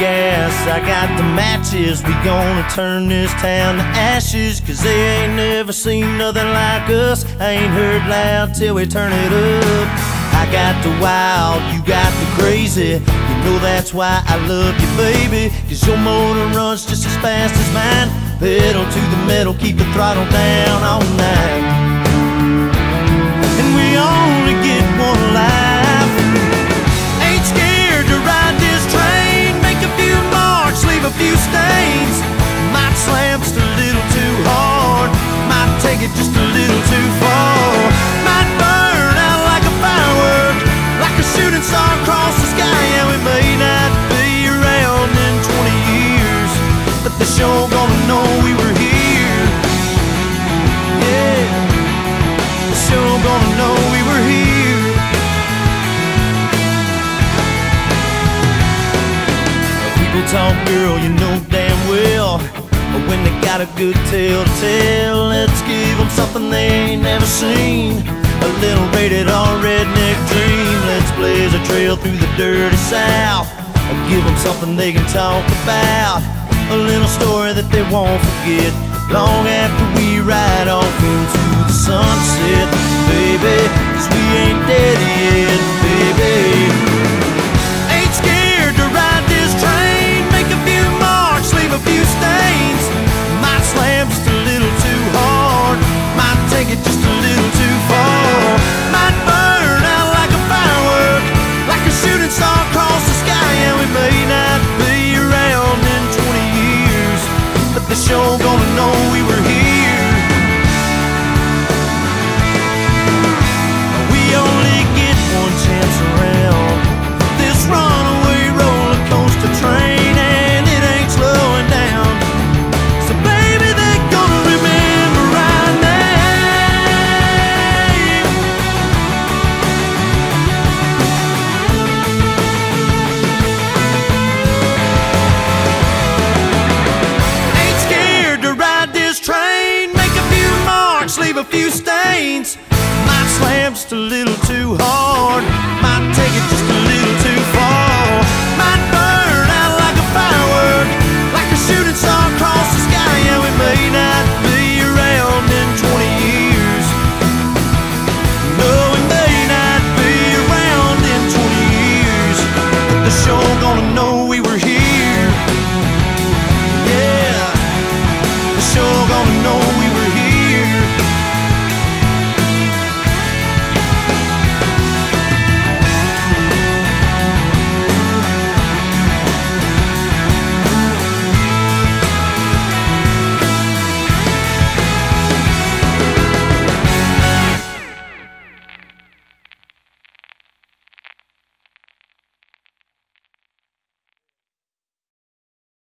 gas, I got the matches. We gonna turn this town to ashes. Cause they ain't never seen nothing like us. I ain't heard loud till we turn it up. I got the wild, you got the crazy. You know that's why I love you, baby. Cause your motor runs just as fast as mine. Pedal to the metal, keep the throttle down all night. And we only get one life. Talk, girl, you know damn well. But when they got a good tale to tell, let's give them something they ain't never seen. A little rated R redneck dream. Let's blaze a trail through the dirty south. Give them something they can talk about. A little story that they won't forget. Long after we ride off into the sunset, baby. A few stains. Might slam just a little too hard. Might take it just a little too far. Might burn out like a firework, like a shooting star across the sky. And we may not be around in 20 years. No, we may not be around in 20 years. But the show